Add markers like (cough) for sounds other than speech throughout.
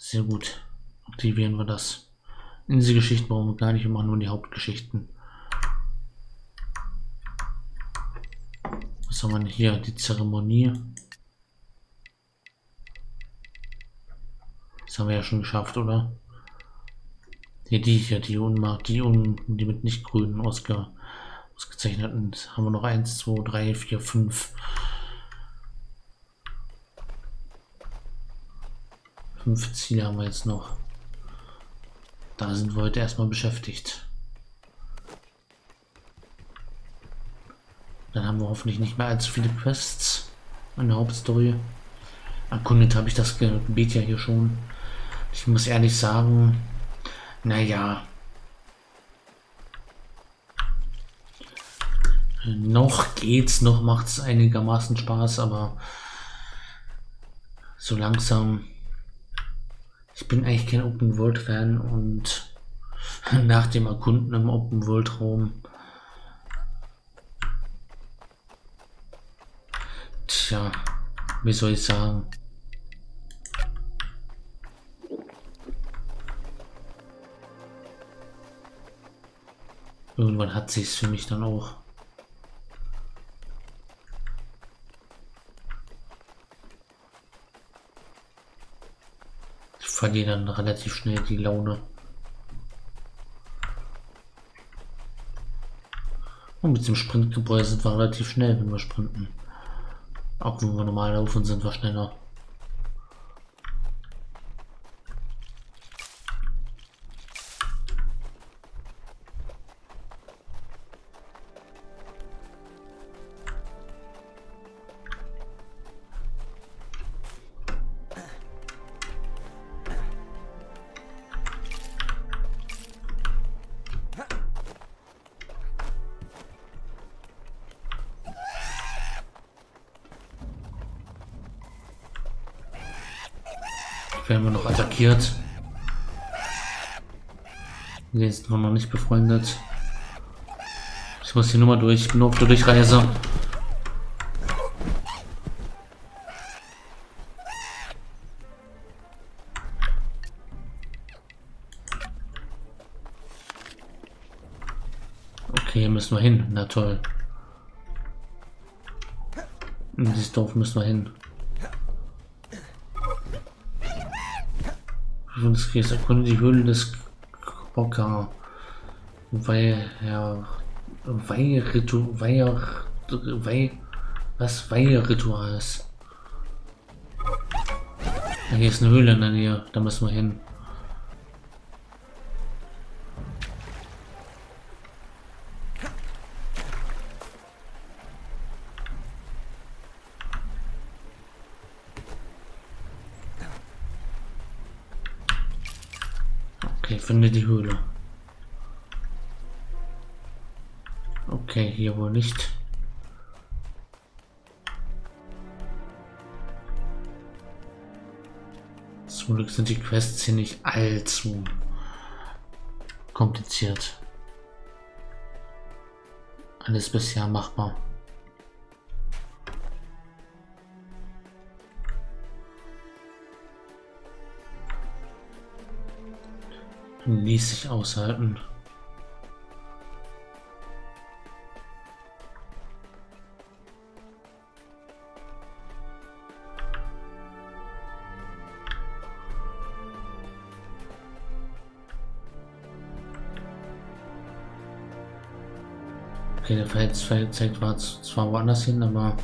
Sehr gut. Aktivieren wir das. Inselgeschichten brauchen wir gar nicht, wir machen nur die Hauptgeschichten. Was haben wir denn hier? Die Zeremonie. Das haben wir ja schon geschafft, oder? Hier die hier, die Unmark, die, un, die mit nicht grünen ausge, ausgezeichneten. Haben wir noch 1, 2, 3, 4, 5. Fünf Ziele haben wir jetzt noch. Da sind wir heute erstmal beschäftigt. Dann haben wir hoffentlich nicht mehr allzu viele Quests in der Hauptstory. Erkundet habe ich das Gebiet ja hier schon. Ich muss ehrlich sagen, naja. Noch geht's, noch macht es einigermaßen Spaß, aber so langsam. Ich bin eigentlich kein Open World Fan und (laughs) nach dem Erkunden im Open World Raum. Tja, wie soll ich sagen? Irgendwann hat sich's für mich dann auch. Verliere dann relativ schnell die Laune. Und mit dem Sprintgebäude sind wir relativ schnell, wenn wir sprinten. Auch wenn wir normal laufen, sind wir schneller. Werden wir noch attackiert. Wir sind noch nicht befreundet. Ich muss hier nur mal durch. Ich bin auf der Durchreise. Okay, hier müssen wir hin. Na toll. In dieses Dorf müssen wir hin. Bundeskriegs erkundet die Höhle des Krocker. Weil, ja, Weihritual, Weihr, Weih, was Weihrituals. Ja, hier ist eine Höhle in der Nähe, da müssen wir hin. Finde die Höhle. Okay, hier wohl nicht. Zum Glück sind die Quests hier nicht allzu kompliziert. Alles bisher machbar. Ließ sich aushalten. Okay, der Verhältnisfeld war zwar woanders hin, aber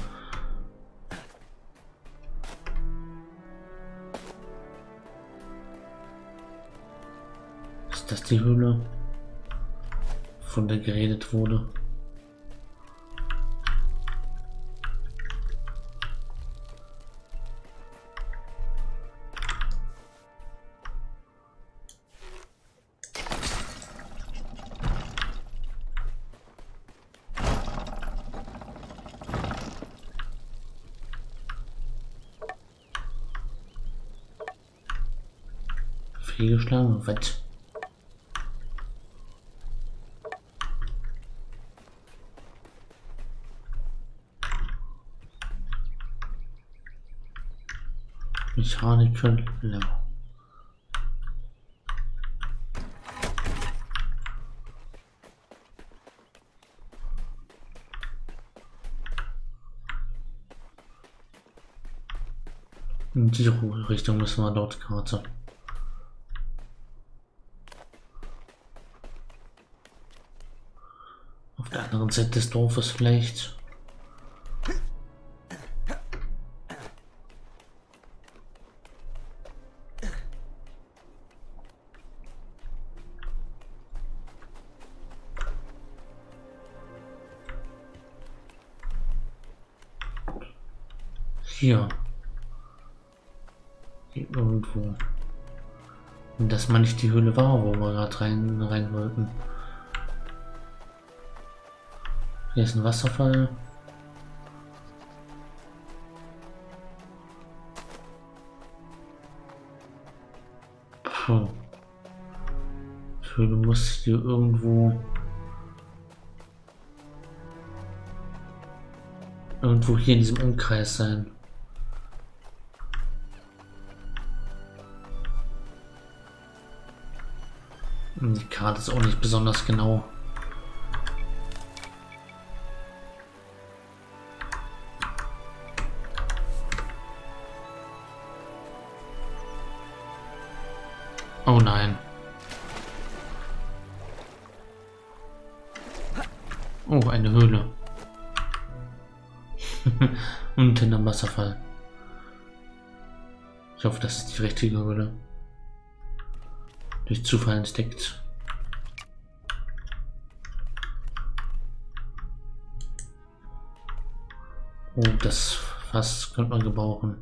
das die Höhle, von der geredet wurde? Fehlgeschlagen, was? Mechanical Level. Ne. In die Richtung müssen wir dort Karte. Auf der anderen Seite des Dorfes vielleicht. Hier. Irgendwo. Und dass man nicht die Höhle war, wo wir gerade rein, rein wollten. Hier ist ein Wasserfall. Puh. Die Höhle muss hier irgendwo irgendwo hier in diesem Umkreis sein. Die Karte ist auch nicht besonders genau. Oh nein. Oh, eine Höhle. (laughs) Und in einem Wasserfall. Ich hoffe, das ist die richtige Höhle durch Zufall entdeckt. Oh, das Fass könnte man gebrauchen.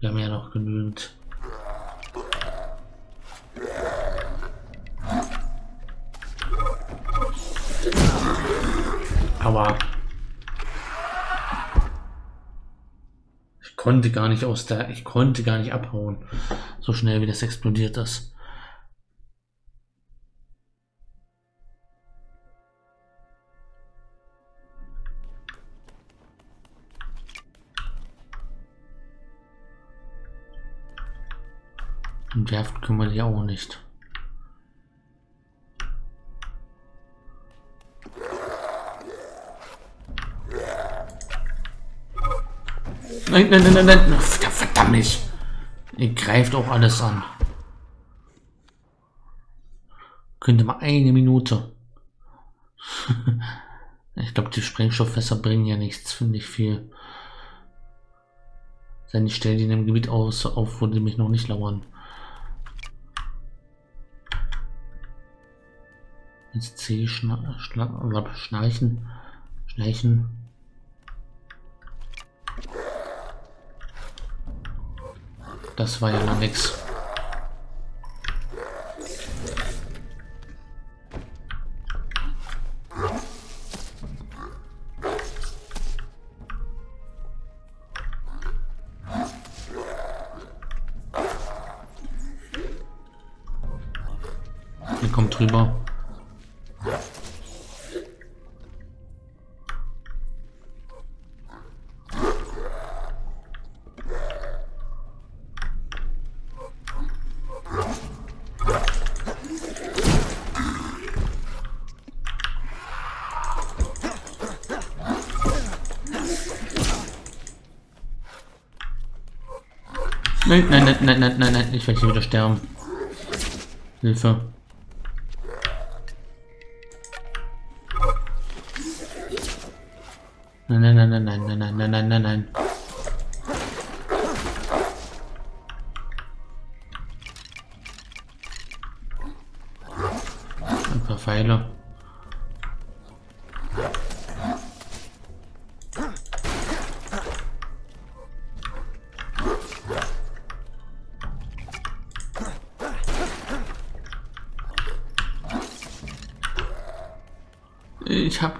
Wir haben ja noch genügend. Aber konnte gar nicht aus der, ich konnte gar nicht abhauen, so schnell wie das explodiert ist. Und werfen können auch nicht. Nein, nein, nein, nein, nein. Verdammt nicht. Ihr greift auch alles an. Könnte mal eine Minute. (laughs) ich glaube, die Sprengstofffässer bringen ja nichts, finde ich viel. Denn ich stelle die in einem Gebiet aus, auf, wo die mich noch nicht lauern. Jetzt C schna schna schnarchen. Schnarchen. Das war ja noch nix. Kommt drüber. Nein, nein, nein, nein, nein, nein, nein, ich werde hier wieder sterben. Hilfe.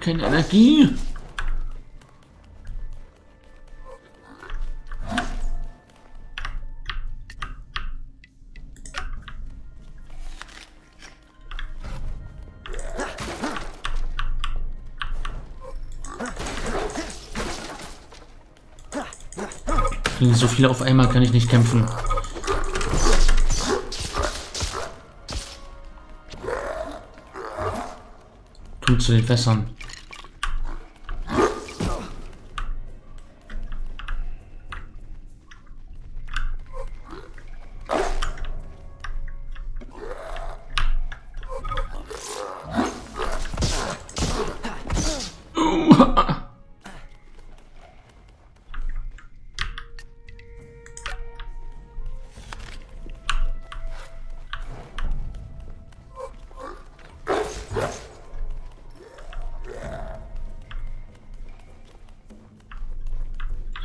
Keine Energie. So viele auf einmal kann ich nicht kämpfen. Zu den Fässern.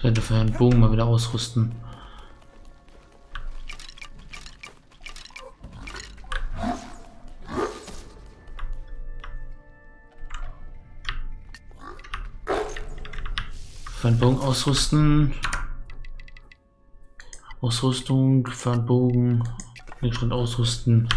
Ich hätte für einen Bogen mal wieder ausrüsten. Für einen Bogen ausrüsten. Ausrüstung, für einen Bogen. Gegenstand ausrüsten.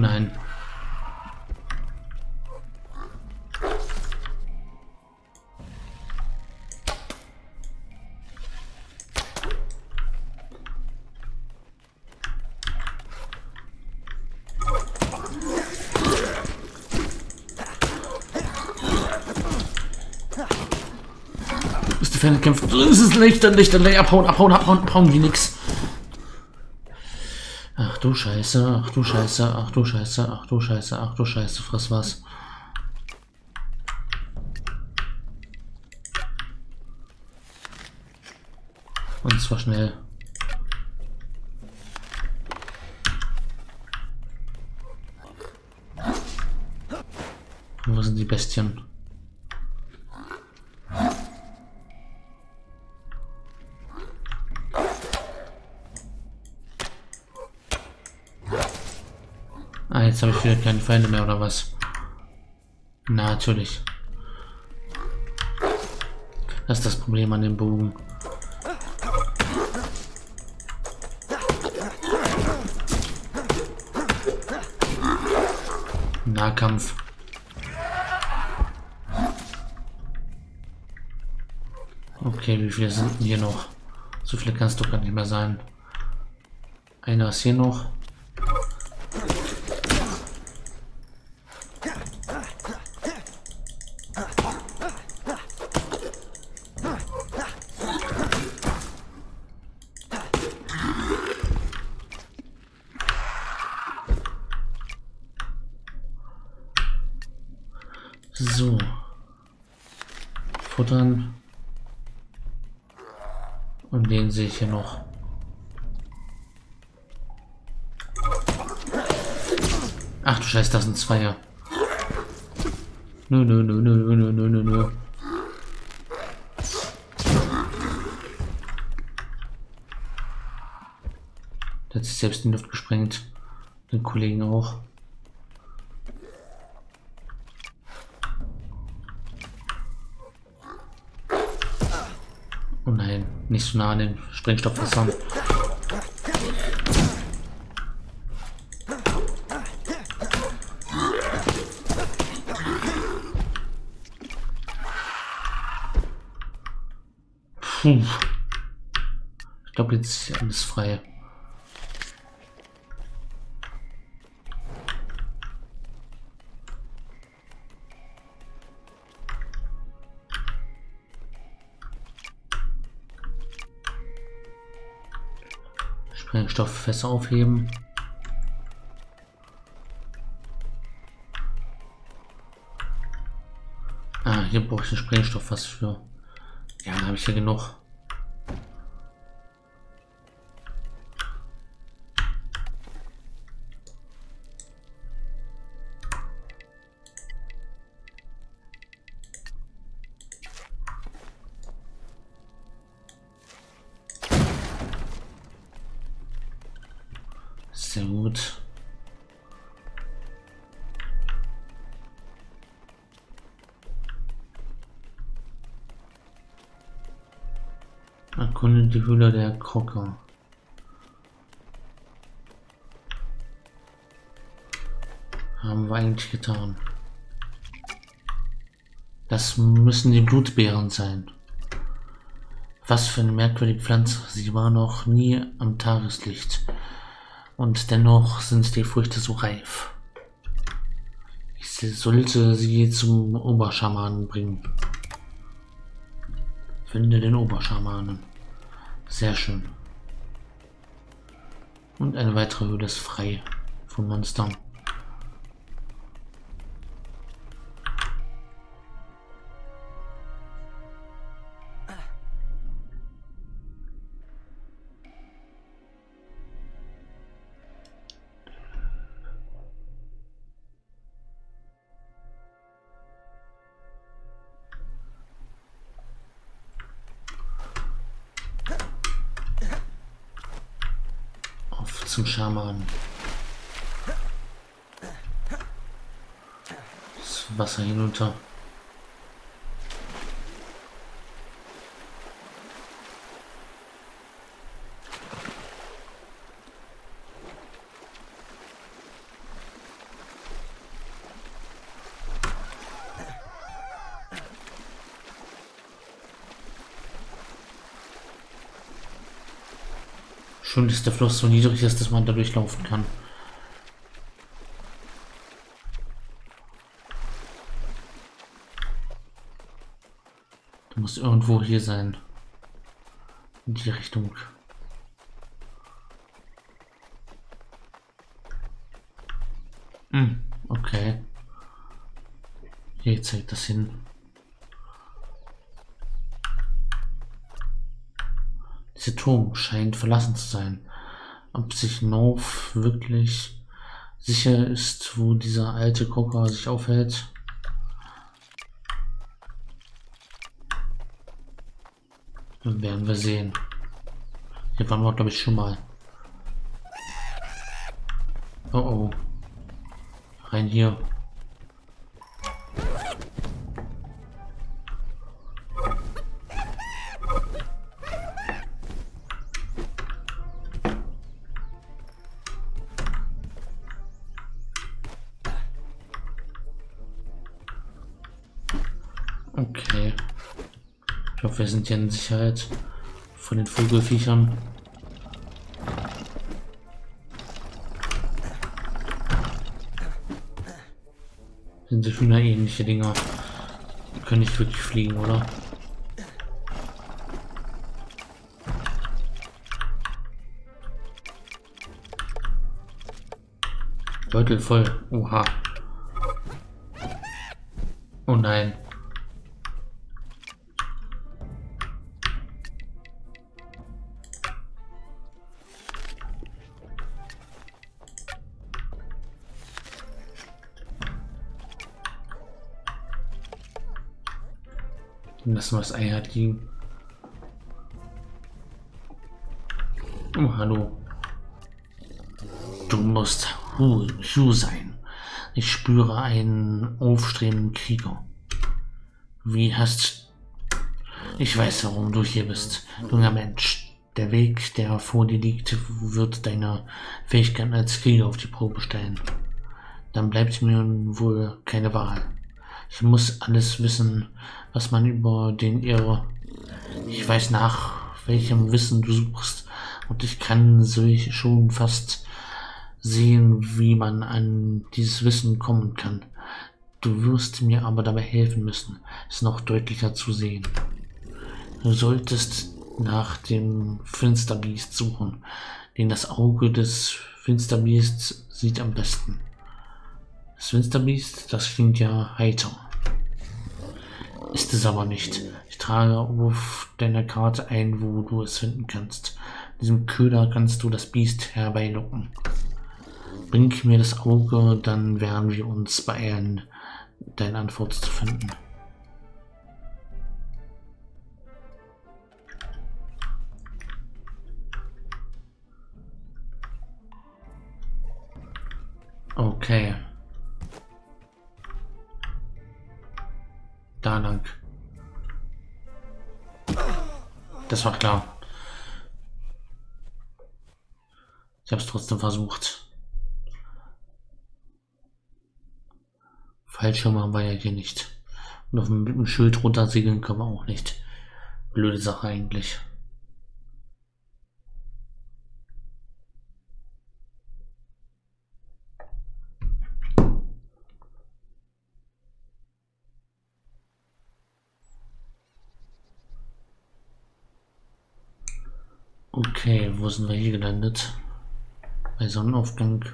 Nein. Ist die Ferne kämpft. Es ist Lichter, Lichter, Lichter. Abhauen, abhauen, abhauen, abhauen wie nix. Du Scheiße, ach du Scheiße, ach du Scheiße, ach du Scheiße, ach du Scheiße, friss was. Und zwar schnell. Wo sind die Bestien? Jetzt habe ich wieder keine Feinde mehr, oder was? Na, natürlich. Das ist das Problem an dem Bogen. Nahkampf. Okay, wie viele sind hier noch? So viele kann es doch gar nicht mehr sein. Einer ist hier noch. So. Futtern. Und den sehe ich hier noch. Ach du Scheiße, das sind Zweier. Nö, nö, nö, nö, nö, nö, nö, nö. Der hat sich selbst in die Luft gesprengt. Den Kollegen auch. Oh nein, nicht so nah an den Sprengstofffässern. Puh. Ich glaube, jetzt ist alles frei. Sprengstofffässer aufheben. Ah, hier brauche ich ein Sprengstofffass für. Ja, habe ich ja genug. Die Höhle der Krocke. Haben wir eigentlich getan. Das müssen die Blutbeeren sein. Was für eine merkwürdige Pflanze. Sie war noch nie am Tageslicht. Und dennoch sind die Früchte so reif. Ich sollte sie zum Oberschamanen bringen. Finde den Oberschamanen. Sehr schön. Und eine weitere Höhle ist frei von Monstern. Schaman. Das Wasser hinunter. Schön, dass der Fluss so niedrig ist, dass man da durchlaufen kann. Du musst irgendwo hier sein. In die Richtung. Hm, okay. Hier zeigt das hin. Dieser Turm scheint verlassen zu sein. Ob sich North wirklich sicher ist, wo dieser alte Kocker sich aufhält. Dann werden wir sehen. Hier waren wir, glaube ich, schon mal. Oh oh. Rein hier. Sind hier in Sicherheit von den Vogelfiechern. Sind so Hühner-ähnliche Dinger. Die können nicht wirklich fliegen, oder? Beutel voll. Oha. Oh nein. Lassen wir das Ei hat liegen. Oh, hallo. Du musst Hu sein. Ich spüre einen aufstrebenden Krieger. Wie hast Ich weiß, warum du hier bist, junger Mensch. Der Weg, der vor dir liegt, wird deine Fähigkeiten als Krieger auf die Probe stellen. Dann bleibt mir wohl keine Wahl. Ich muss alles wissen, was man über den Irre. Ich weiß nach welchem Wissen du suchst und ich kann sich schon fast sehen, wie man an dieses Wissen kommen kann. Du wirst mir aber dabei helfen müssen, es noch deutlicher zu sehen. Du solltest nach dem Finsterbiest suchen, denn das Auge des Finsterbiests sieht am besten. Das Finsterbiest, das klingt ja heiter. Ist es aber nicht. Ich trage auf deiner Karte ein, wo du es finden kannst. In diesem Köder kannst du das Biest herbeilocken. Bring mir das Auge, dann werden wir uns beeilen, deine Antwort zu finden. Okay. Da lang. Das war klar. Ich habe es trotzdem versucht. Fallschirm haben wir ja hier nicht. Und auf dem Schild runtersegeln können wir auch nicht. Blöde Sache eigentlich. Okay, wo sind wir hier gelandet? Bei Sonnenaufgang.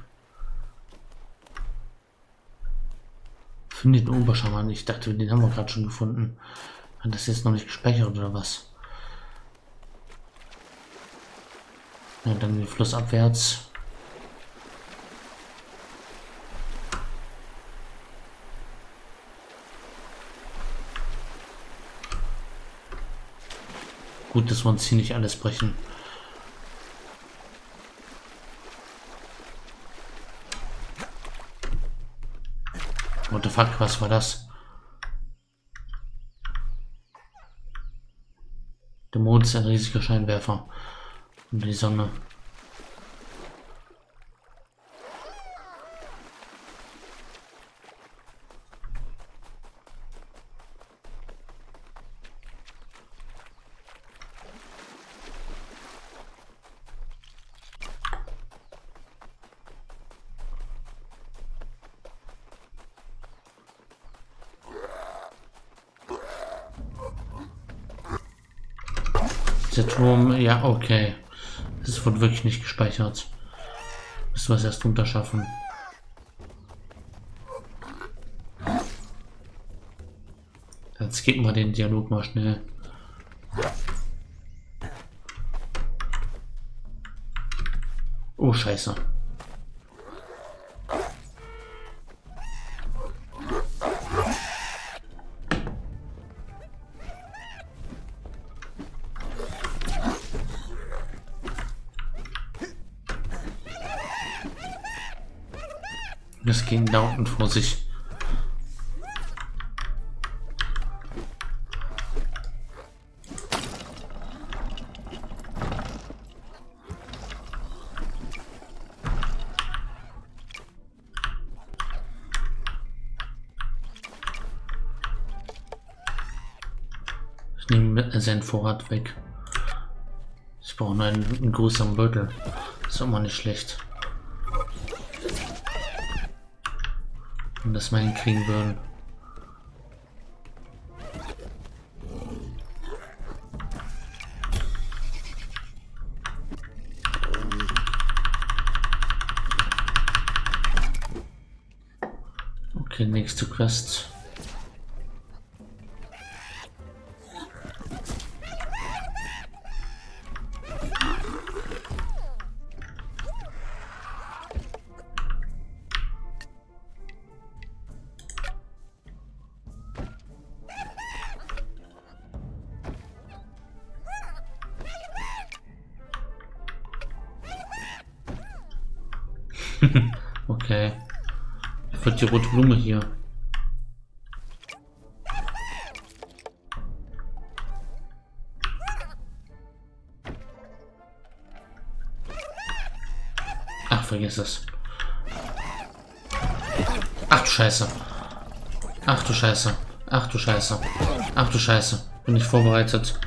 Finde den Oberschaman. Ich dachte, den haben wir gerade schon gefunden. Hat das jetzt noch nicht gespeichert oder was? Ja, dann den Fluss abwärts. Gut, dass wir uns hier nicht alles brechen. Fuck, was war das? Der Mond ist ein riesiger Scheinwerfer. Und die Sonne. Der Turm, ja, okay. Das wird wirklich nicht gespeichert. Müssen wir es erst runterschaffen. Jetzt geht mal den Dialog mal schnell. Oh, scheiße. Das ging da unten vor sich. Ich nehme seinen Vorrat weg. Ich brauche nur einen, einen größeren Beutel. Ist mal nicht schlecht. Das mal hinkriegen würden. Okay, nächste Quest. Blume hier. Ach, vergiss es. Ach du Scheiße. Ach du Scheiße. Ach du Scheiße. Ach du Scheiße. Bin ich vorbereitet.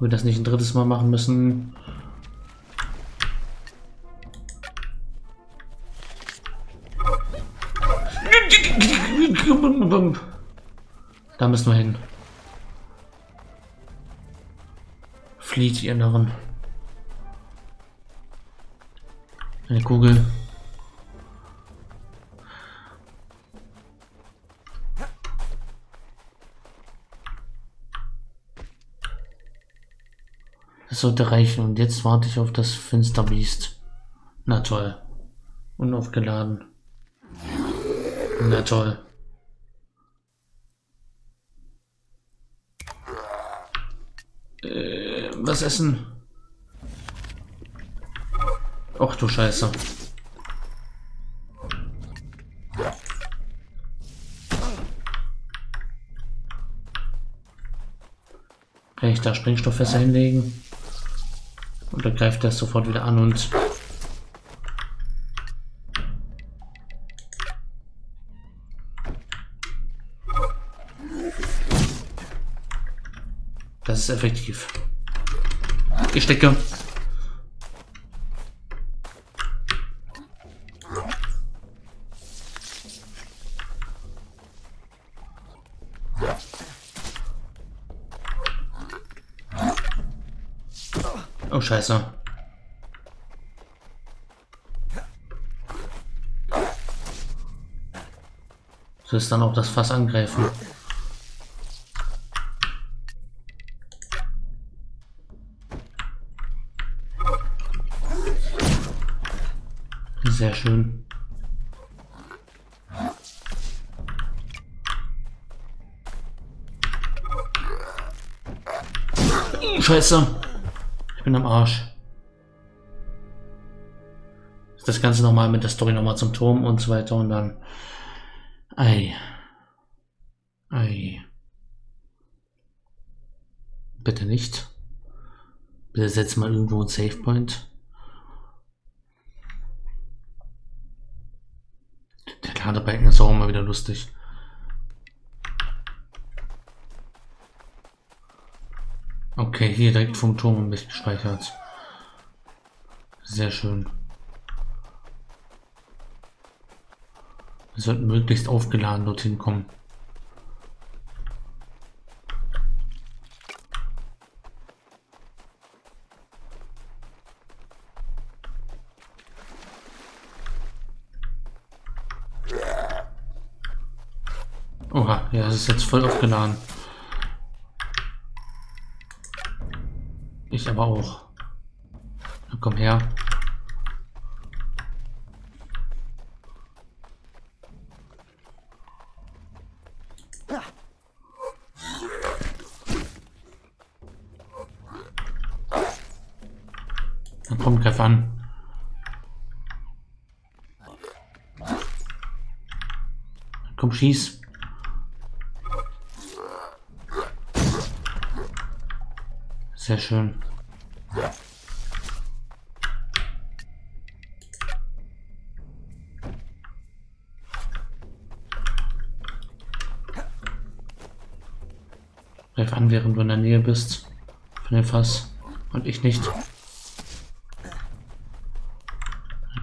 Wir das nicht ein drittes Mal machen müssen. Da müssen wir hin. Flieht, ihr Narren. Eine Kugel. Das sollte reichen und jetzt warte ich auf das Finsterbiest. Na toll. Unaufgeladen. Na toll. Äh, was essen? Ach du Scheiße. Kann ich da Sprengstofffässer hinlegen? Dann greift er sofort wieder an und Das ist effektiv. Ich stecke. Oh, scheiße. So ist dann auch das Fass angreifen. Sehr schön. Scheiße. Ich bin am Arsch. Das Ganze nochmal mit der Story nochmal zum Turm und so weiter und dann. Ei. Ei. Bitte nicht. Bitte setz mal irgendwo ein Save Point. Ladebalken ist auch immer wieder lustig. Okay, hier direkt vom Turm ein bisschen gespeichert. Sehr schön. Wir sollten möglichst aufgeladen dorthin kommen. Oha, ja, es ist jetzt voll aufgeladen. Ich aber auch. Na, komm her. Dann komm, greif an. Komm, schieß. Sehr schön. Greif an, während du in der Nähe bist. Von dem Fass. Und ich nicht.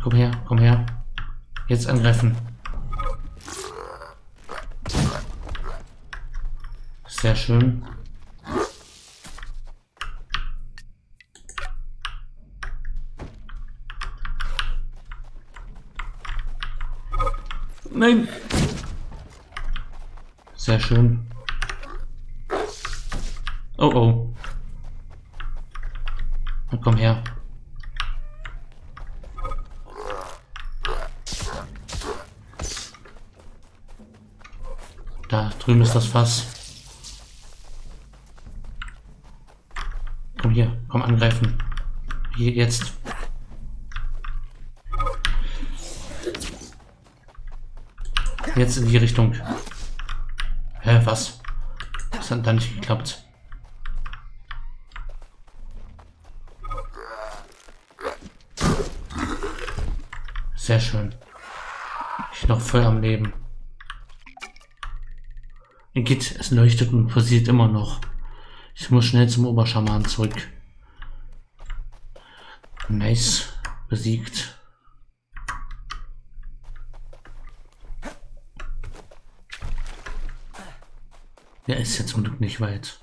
Komm her, komm her. Jetzt angreifen. Sehr schön. Nein. Sehr schön. Oh oh. Komm her. Da drüben ist das Fass. Komm hier, komm angreifen. Hier jetzt. Jetzt in die Richtung. Hä, was? Das hat dann nicht geklappt. Sehr schön. Ich noch voll am Leben. Geht, es leuchtet und passiert immer noch. Ich muss schnell zum Oberschaman zurück. Nice. Besiegt. Der ist jetzt zum Glück nicht weit.